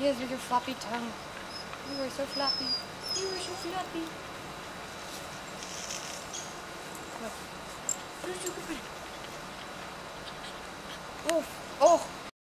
Yes, with your floppy tongue. You were so floppy. You were so floppy. Look. Where's your Oh, oh.